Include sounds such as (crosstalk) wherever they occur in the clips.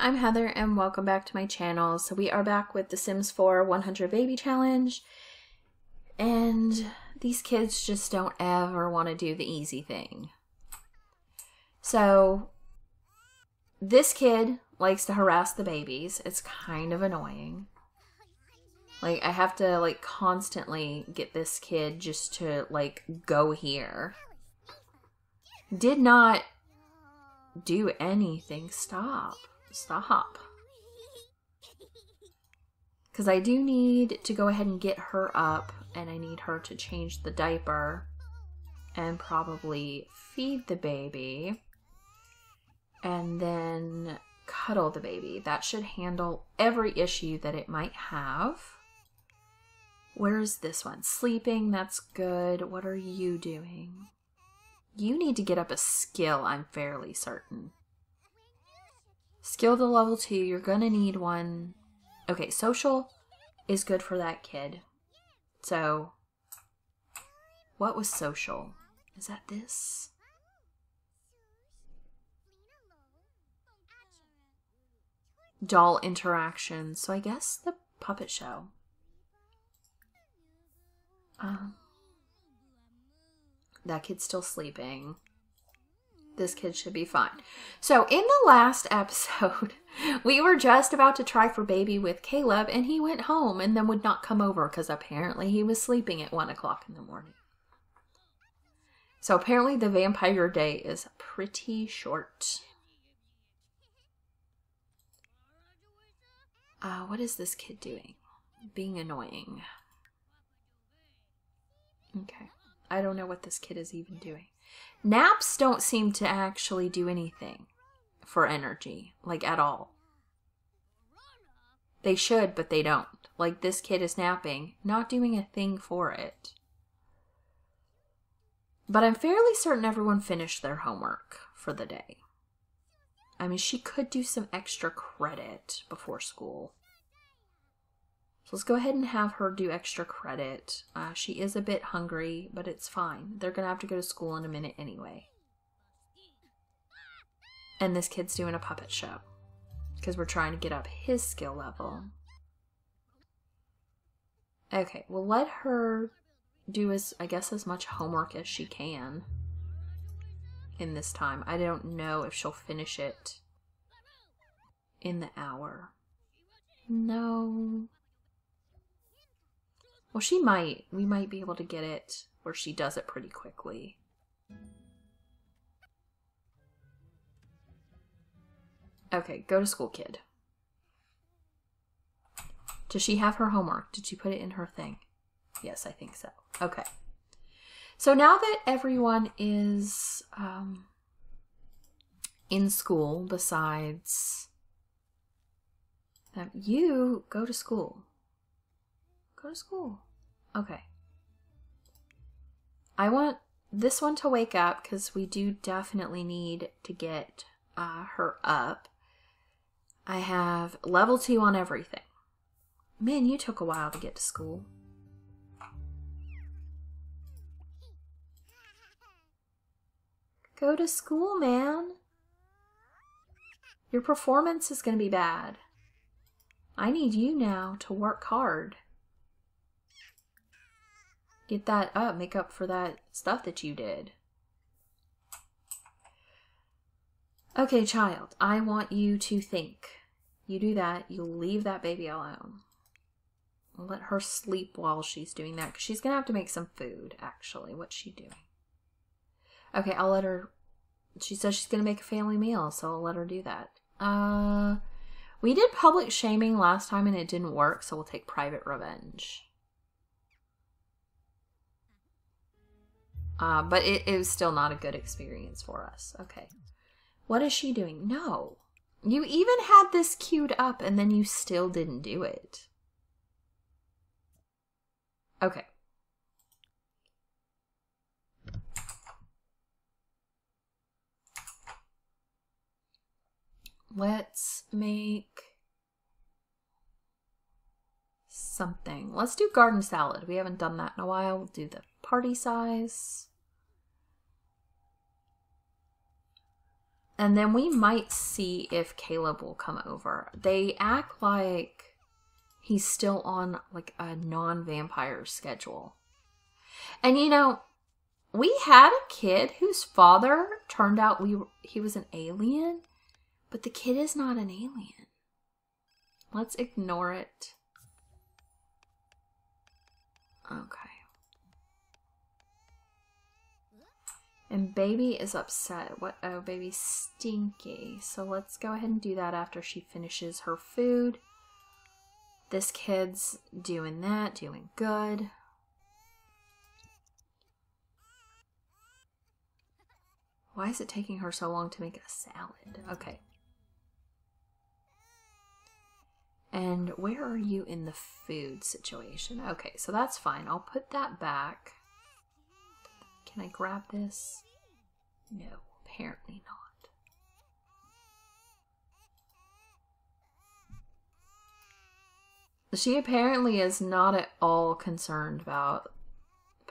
I'm Heather and welcome back to my channel. So we are back with the Sims 4 100 Baby Challenge. And these kids just don't ever want to do the easy thing. So this kid likes to harass the babies. It's kind of annoying. Like I have to like constantly get this kid just to like go here. Did not do anything. Stop. Stop. Because I do need to go ahead and get her up, and I need her to change the diaper and probably feed the baby and then cuddle the baby. That should handle every issue that it might have. Where's this one? Sleeping, that's good. What are you doing? You need to get up a skill, I'm fairly certain. Skill to level 2, you're gonna need one. Okay, social is good for that kid. So, what was social? Is that this? Doll interaction. So I guess the puppet show. Um, that kid's still sleeping. This kid should be fine. So, in the last (laughs) episode, we were just about to try for baby with Caleb, and he went home and then would not come over because apparently he was sleeping at one o'clock in the morning. So, apparently, the vampire day is pretty short. Uh, what is this kid doing? Being annoying. Okay. I don't know what this kid is even doing. Naps don't seem to actually do anything for energy, like at all. They should, but they don't. Like this kid is napping, not doing a thing for it. But I'm fairly certain everyone finished their homework for the day. I mean, she could do some extra credit before school. So let's go ahead and have her do extra credit. Uh, she is a bit hungry, but it's fine. They're going to have to go to school in a minute anyway. And this kid's doing a puppet show because we're trying to get up his skill level. Okay, we'll let her do as, I guess, as much homework as she can in this time. I don't know if she'll finish it in the hour. No. Well, she might. We might be able to get it where she does it pretty quickly. Okay, go to school, kid. Does she have her homework? Did she put it in her thing? Yes, I think so. Okay. So now that everyone is um, in school, besides um, you, go to school. Go to school. Okay. I want this one to wake up because we do definitely need to get uh, her up. I have level two on everything. Man, you took a while to get to school. Go to school, man. Your performance is going to be bad. I need you now to work hard get that up, make up for that stuff that you did. Okay, child, I want you to think. You do that, you leave that baby alone. Let her sleep while she's doing that because she's going to have to make some food, actually. What's she doing? Okay, I'll let her. She says she's going to make a family meal, so I'll let her do that. Uh, we did public shaming last time and it didn't work, so we'll take private revenge. Uh, but it, it was still not a good experience for us. Okay. What is she doing? No. You even had this queued up and then you still didn't do it. Okay. Let's make something. Let's do garden salad. We haven't done that in a while. We'll do the party size. And then we might see if Caleb will come over. They act like he's still on like a non-vampire schedule. And you know, we had a kid whose father turned out we he was an alien, but the kid is not an alien. Let's ignore it. Okay. And baby is upset. What? Oh, baby's stinky. So let's go ahead and do that after she finishes her food. This kid's doing that, doing good. Why is it taking her so long to make a salad? Okay. And where are you in the food situation? Okay, so that's fine. I'll put that back. Can I grab this? No, apparently not. She apparently is not at all concerned about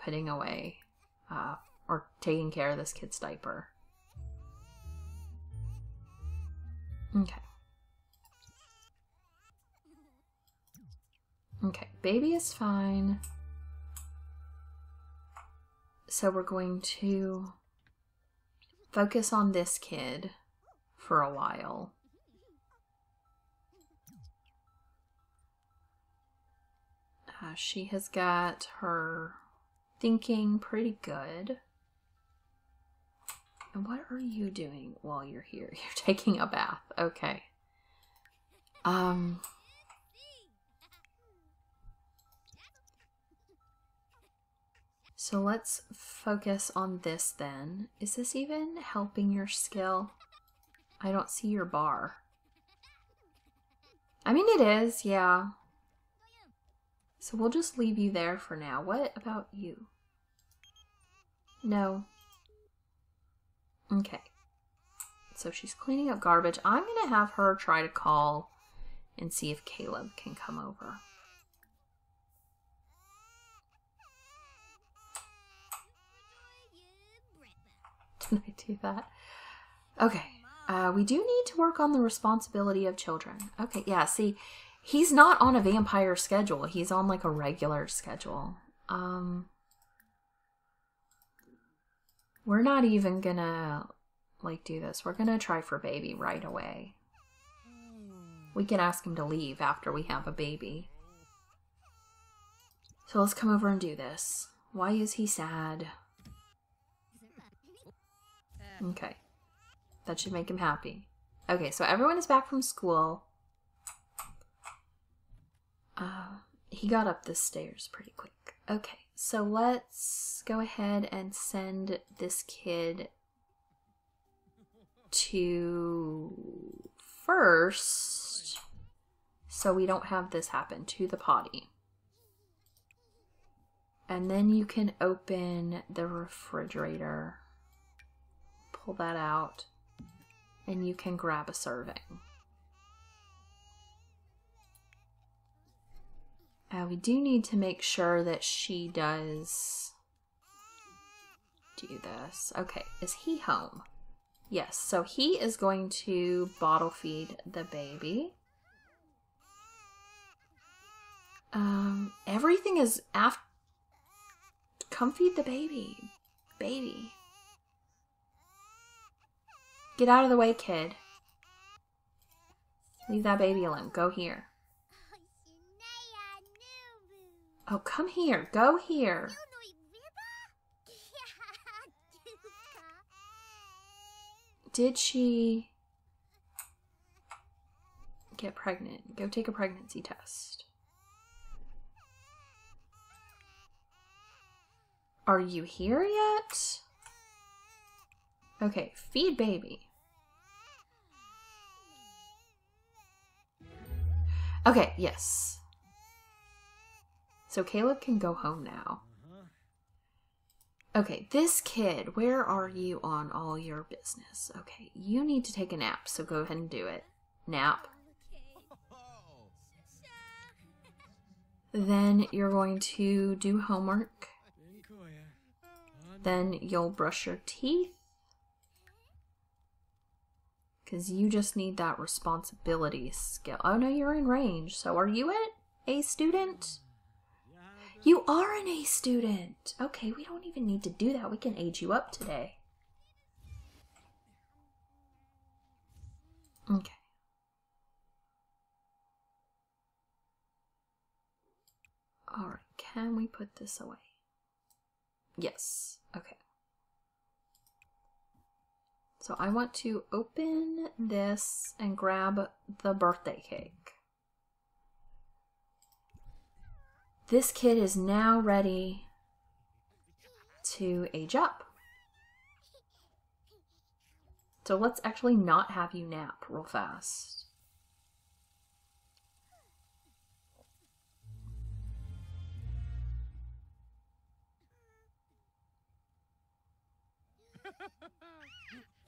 putting away uh, or taking care of this kid's diaper. Okay. Okay, baby is fine. So we're going to focus on this kid for a while. Uh, she has got her thinking pretty good. And what are you doing while you're here? (laughs) You're taking a bath. Okay. Um So let's focus on this then. Is this even helping your skill? I don't see your bar. I mean, it is, yeah. So we'll just leave you there for now. What about you? No. Okay. So she's cleaning up garbage. I'm going to have her try to call and see if Caleb can come over. (laughs) I do that? Okay. Uh, we do need to work on the responsibility of children. Okay, yeah, see, he's not on a vampire schedule. He's on like a regular schedule. Um, we're not even gonna like do this. We're gonna try for baby right away. We can ask him to leave after we have a baby. So let's come over and do this. Why is he sad? Okay. That should make him happy. Okay, so everyone is back from school. Uh, he got up the stairs pretty quick. Okay, so let's go ahead and send this kid to first so we don't have this happen to the potty. And then you can open the refrigerator pull that out and you can grab a serving. Uh, we do need to make sure that she does do this. Okay, is he home? Yes, so he is going to bottle feed the baby. Um, everything is after. Come feed the baby. Baby. Get out of the way, kid. Leave that baby alone. Go here. Oh, come here. Go here. Did she get pregnant? Go take a pregnancy test. Are you here yet? Okay, feed baby. Okay, yes. So Caleb can go home now. Okay, this kid, where are you on all your business? Okay, you need to take a nap, so go ahead and do it. Nap. Then you're going to do homework. Then you'll brush your teeth. Because you just need that responsibility skill. Oh no, you're in range. So are you an A student? You are an A student. Okay, we don't even need to do that. We can age you up today. Okay. Alright, can we put this away? Yes. Okay. So I want to open this and grab the birthday cake. This kid is now ready to age up. So let's actually not have you nap real fast.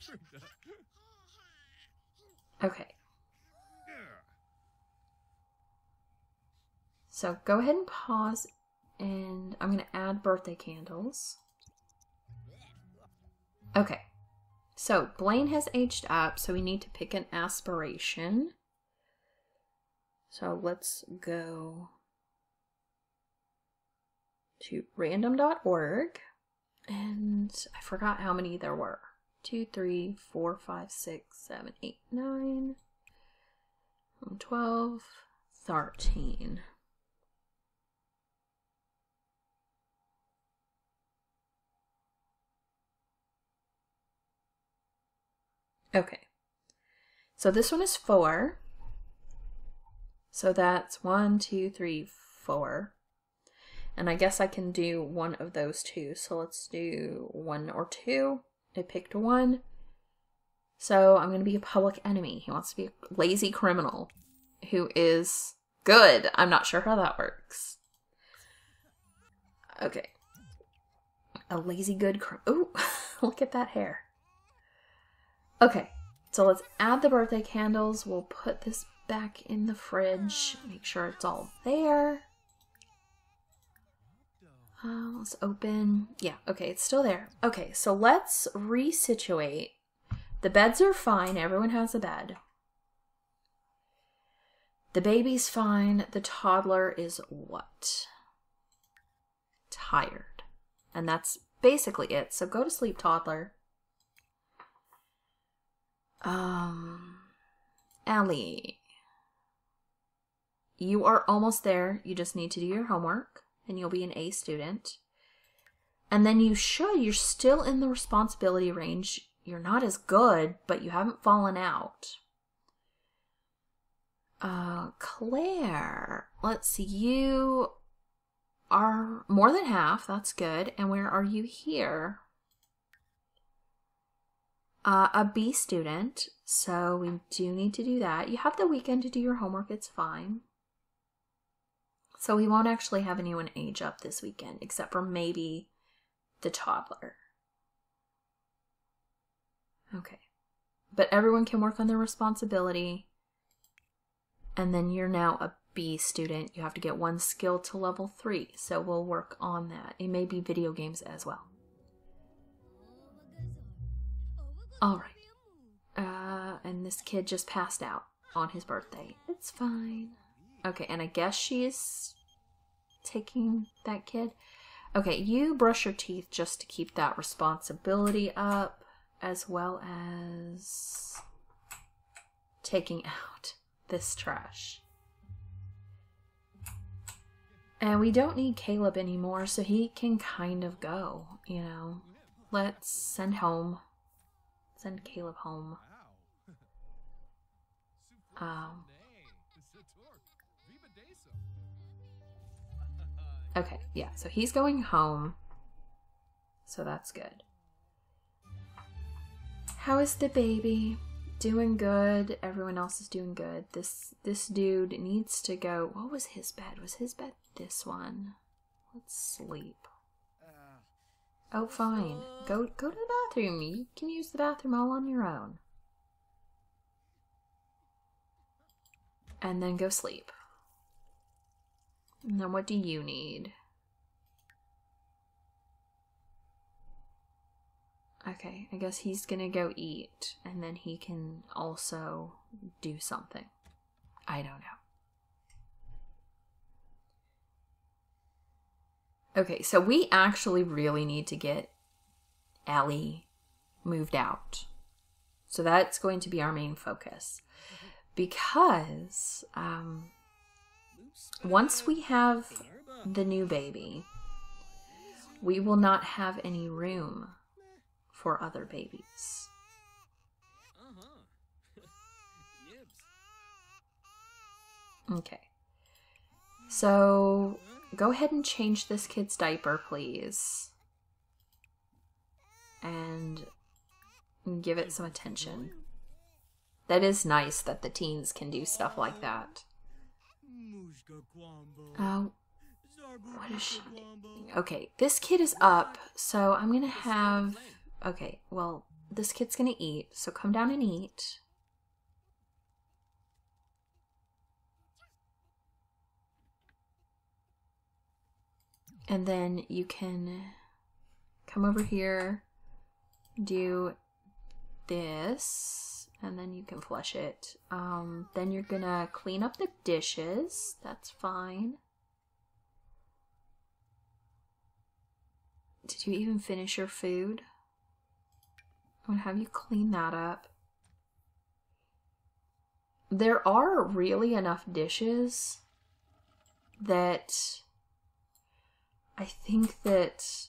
(laughs) Okay. So go ahead and pause and I'm going to add birthday candles. Okay. So Blaine has aged up, so we need to pick an aspiration. So let's go to random.org. And I forgot how many there were. 2, 3, 4, 5, 6, 7, 8, 9, 12, 13. Okay. So this one is four. So that's one, two, three, four. And I guess I can do one of those two. So let's do one or two. I picked one. So I'm going to be a public enemy. He wants to be a lazy criminal who is good. I'm not sure how that works. Okay. A lazy good cr- Oh, (laughs) look at that hair. Okay, so let's add the birthday candles. We'll put this back in the fridge. Make sure it's all there. Uh, let's open. Yeah, okay, it's still there. Okay, so let's resituate. The beds are fine. Everyone has a bed. The baby's fine. The toddler is what? Tired. And that's basically it. So go to sleep, toddler. Um, Ellie, you are almost there. You just need to do your homework and you'll be an A student. And then you should, you're still in the responsibility range. You're not as good, but you haven't fallen out. Uh, Claire, let's see, you are more than half. That's good. And where are you here? uh, a B student, so we do need to do that. You have the weekend to do your homework, it's fine. So we won't actually have anyone age up this weekend, except for maybe the toddler. Okay. But everyone can work on their responsibility. And then you're now a B student. You have to get one skill to level three. So we'll work on that. It may be video games as well. All right. Uh, and this kid just passed out on his birthday. It's fine. Okay, and I guess she's taking that kid. Okay, you brush your teeth just to keep that responsibility up, as well as taking out (laughs) this trash. And we don't need Caleb anymore, so he can kind of go, you know. Let's send home Send Caleb home. (laughs) Um, okay, yeah, so he's going home. So that's good. How is the baby? Doing good. Everyone else is doing good. This this dude needs to go. What was his bed? Was his bed this one? Let's sleep. Oh, fine. Go go to the bathroom. You can use the bathroom all on your own. And then go sleep. And then what do you need? Okay, I guess he's gonna go eat, and then he can also do something. I don't know. Okay, so we actually really need to get Ellie moved out. So that's going to be our main focus. Because um, once we have the new baby, we will not have any room for other babies. Okay. So go ahead and change this kid's diaper, please. And give it some attention. That is nice that the teens can do stuff like that. Oh, what is she doing? Okay, this kid is up, so I'm gonna have. Okay, well, this kid's gonna eat, so come down and eat. And then you can come over here, do this, and then you can flush it. Um, then you're gonna clean up the dishes. That's fine. Did you even finish your food? I'm gonna have you clean that up. There are really enough dishes that I think that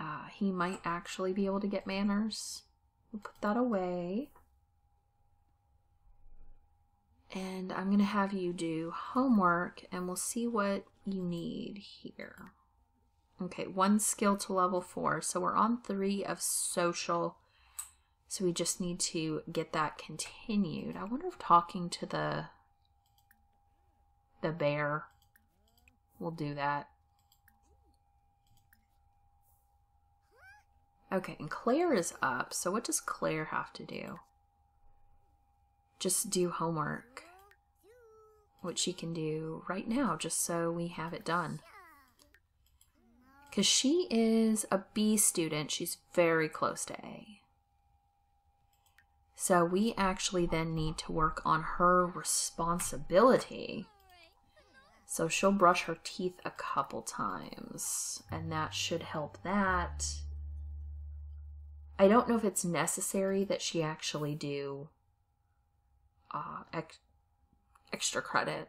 uh, he might actually be able to get manners. We'll put that away. And I'm going to have you do homework and we'll see what you need here. Okay, one skill to level four. So we're on three of social. So we just need to get that continued. I wonder if talking to the the bear will do that. Okay, and Claire is up, so what does Claire have to do? Just do homework. which she can do right now, just so we have it done. Because she is a B student, she's very close to A. So we actually then need to work on her responsibility. So she'll brush her teeth a couple times, and that should help that. I don't know if it's necessary that she actually do uh, ex- extra credit.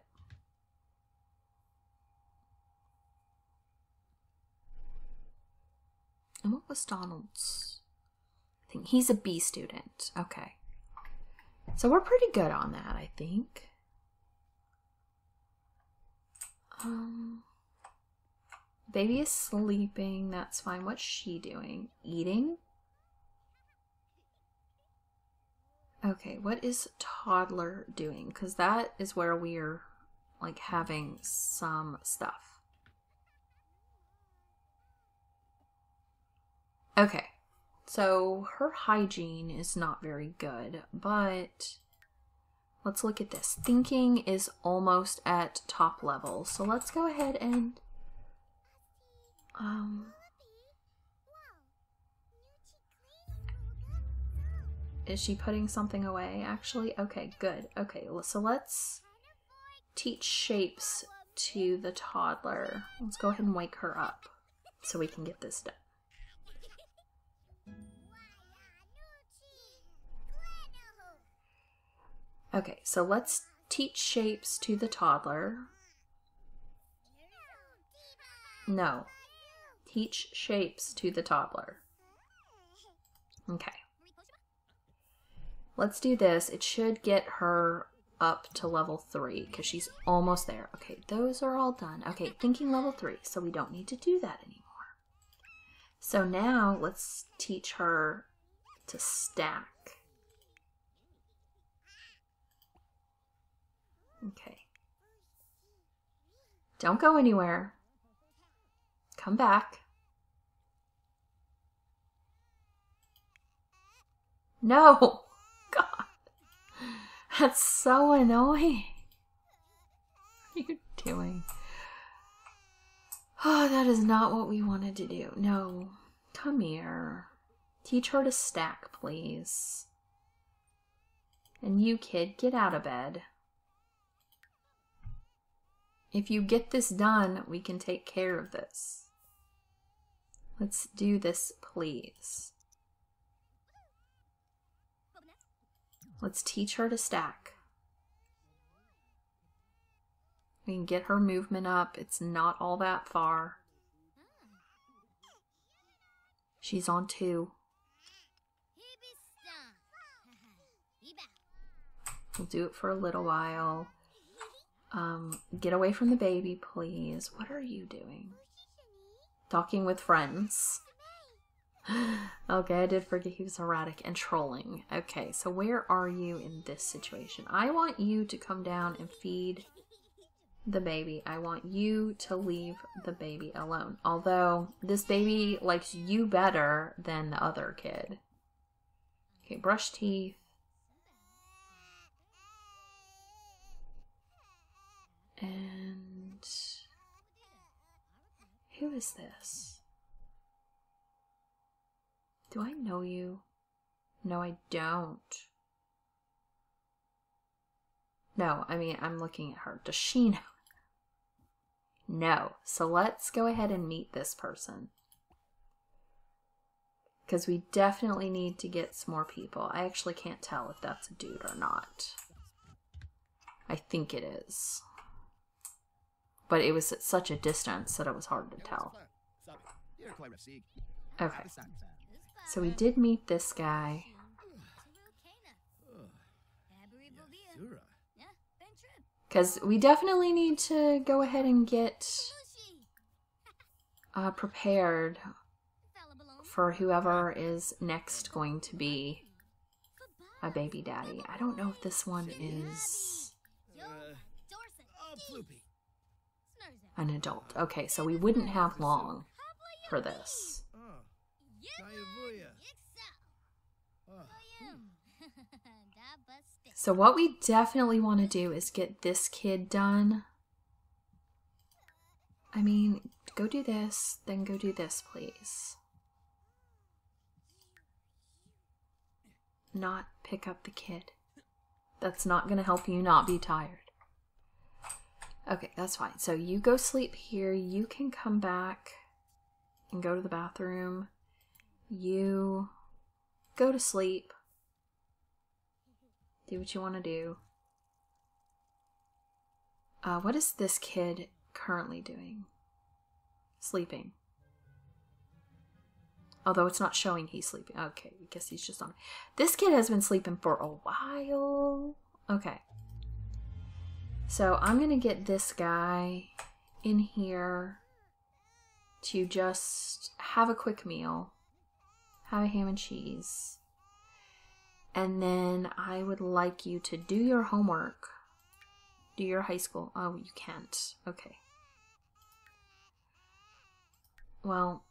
And what was Donald's? I think he's a B student. Okay. So we're pretty good on that, I think. Um, baby is sleeping. That's fine. What's she doing? Eating? Okay, what is toddler doing? Because that is where we're like having some stuff. Okay, so her hygiene is not very good, but let's look at this. Thinking is almost at top level, so let's go ahead and um, Is she putting something away, actually? Okay, good. Okay, so let's teach shapes to the toddler. Let's go ahead and wake her up so we can get this done. Okay, so let's teach shapes to the toddler. No. Teach shapes to the toddler. Okay. Let's do this. It should get her up to level 3 because she's almost there. Okay, those are all done. Okay, thinking level 3, so we don't need to do that anymore. So now let's teach her to stack. Okay. Don't go anywhere. Come back. No! That's so annoying. What are you doing? Oh, that is not what we wanted to do. No. Come here. Teach her to stack, please. And you, kid, get out of bed. If you get this done, we can take care of this. Let's do this, please. Let's teach her to stack. We can get her movement up. It's not all that far. She's on two. We'll do it for a little while. Um, get away from the baby, please. What are you doing? Talking with friends. Okay, I did forget he was erratic and trolling. Okay, so where are you in this situation? I want you to come down and feed the baby. I want you to leave the baby alone. Although this baby likes you better than the other kid. Okay, brush teeth. And who is this? Do I know you? No, I don't. No, I mean, I'm looking at her. Does she know? (laughs) No. So let's go ahead and meet this person. Because we definitely need to get some more people. I actually can't tell if that's a dude or not. I think it is. But it was at such a distance that it was hard to tell. Okay. So we did meet this guy. Because we definitely need to go ahead and get uh, prepared for whoever is next going to be a baby daddy. I don't know if this one is an adult. Okay, so we wouldn't have long for this. (laughs) So what we definitely want to do is get this kid done. I mean, go do this, then go do this, please. Not pick up the kid. That's not going to help you not be tired. Okay, that's fine. So you go sleep here. You can come back and go to the bathroom. You go to sleep. Do what you want to do. Uh, what is this kid currently doing? Sleeping. Although it's not showing he's sleeping. Okay, I guess he's just on. This kid has been sleeping for a while. Okay. So I'm going to get this guy in here to just have a quick meal, have a ham and cheese. And then I would like you to do your homework. Do your high school. Oh, you can't. Okay. Well,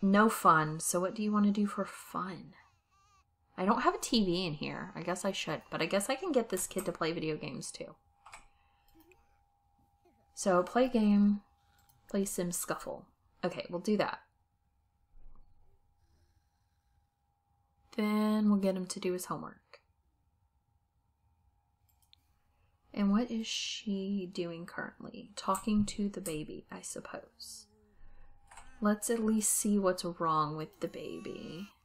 no fun. So what do you want to do for fun? I don't have a TV in here. I guess I should. But I guess I can get this kid to play video games too. So play game, play Sim Scuffle. Okay, we'll do that. Then we'll get him to do his homework. And what is she doing currently? Talking to the baby, I suppose. Let's at least see what's wrong with the baby. (laughs)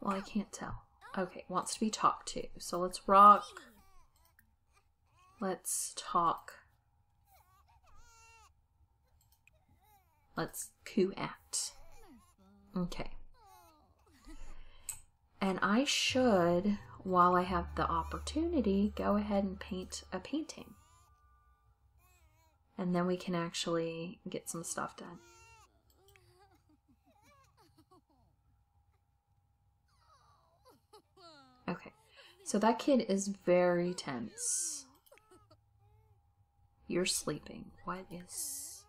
Well, I can't tell. Okay, wants to be talked to. So let's rock. Let's talk. Let's coo at. Okay. And I should, while I have the opportunity, go ahead and paint a painting. And then we can actually get some stuff done. Okay, so that kid is very tense. You're sleeping. What is.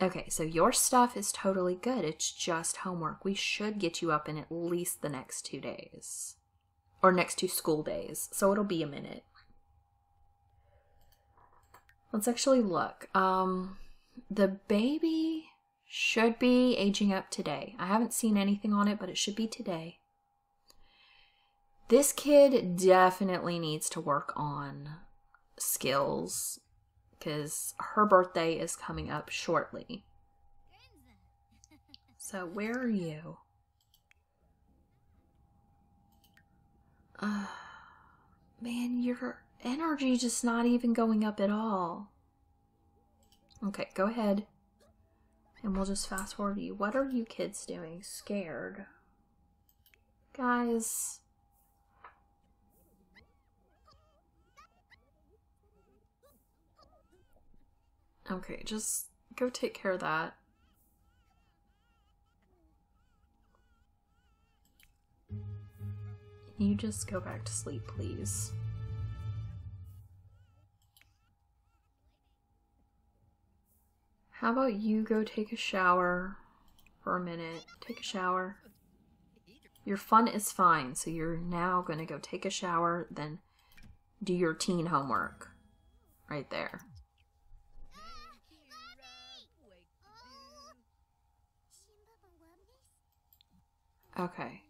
Okay, so your stuff is totally good. It's just homework. We should get you up in at least the next two days. or next two school days. So it'll be a minute. Let's actually look. Um, the baby should be aging up today. I haven't seen anything on it, but it should be today. This kid definitely needs to work on skills because her birthday is coming up shortly. So, where are you? Uh, man, your energy just not even going up at all. Okay, go ahead. And we'll just fast forward you. What are you kids doing? Scared. Guys. Okay, just go take care of that. You just go back to sleep, please. How about you go take a shower for a minute? Take a shower. Your fun is fine, so you're now to go take a shower, then do your teen homework. Right there. Okay.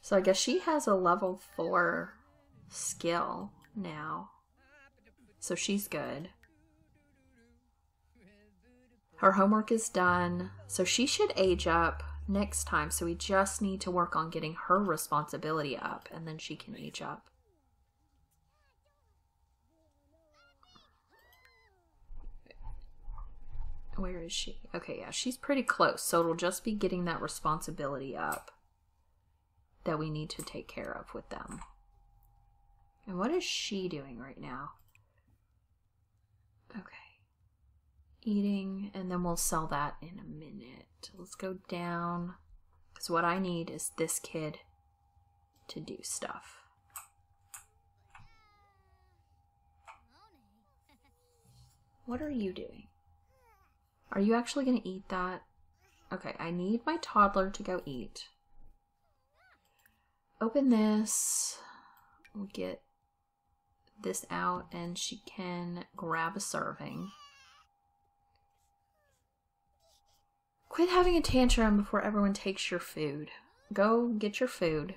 So I guess she has a level 4 skill now. So she's good. Her homework is done, so she should age up next time. So we just need to work on getting her responsibility up, and then she can age up. Where is she? Okay, yeah, she's pretty close, so it'll just be getting that responsibility up that we need to take care of with them. And what is she doing right now? Okay. Eating, and then we'll sell that in a minute. Let's go down. Because what I need is this kid to do stuff. What are you doing? Are you actually going to eat that? Okay, I need my toddler to go eat. Open this. We'll get this out and she can grab a serving. Quit having a tantrum before everyone takes your food. Go get your food.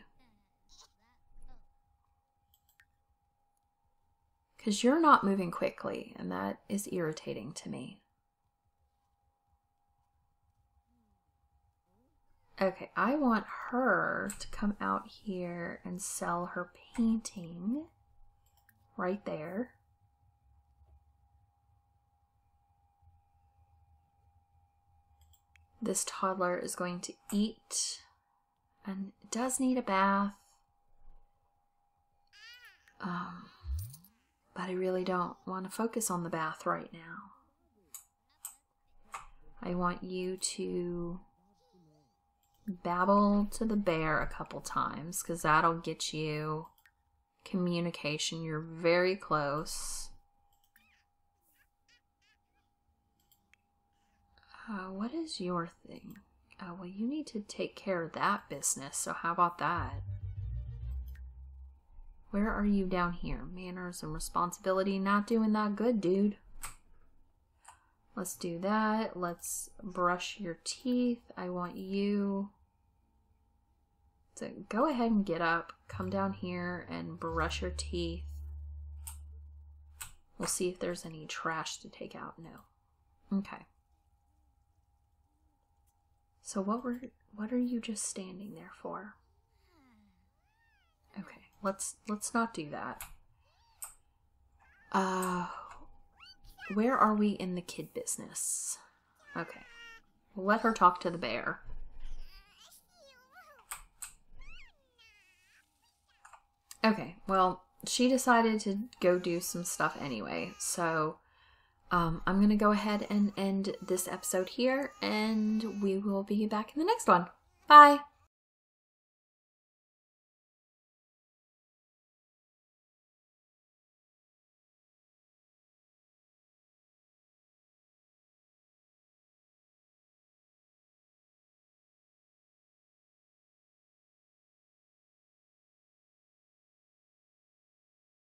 Because you're not moving quickly, and that is irritating to me. Okay, I want her to come out here and sell her painting right there. This toddler is going to eat and does need a bath. Um, but I really don't want to focus on the bath right now. I want you to babble to the bear a couple times because that'll get you communication. You're very close. Uh, what is your thing? Oh, well, you need to take care of that business, so how about that? Where are you down here? Manners and responsibility. Not doing that good, dude. Let's do that. Let's brush your teeth. I want you to go ahead and get up, come down here and brush your teeth. We'll see if there's any trash to take out. No. Okay. So what were what are you just standing there for? Okay, let's let's not do that. Uh where are we in the kid business? Okay. We'll let her talk to the bear. Okay, well, she decided to go do some stuff anyway, so um, I'm going to go ahead and end this episode here, and we will be back in the next one. Bye!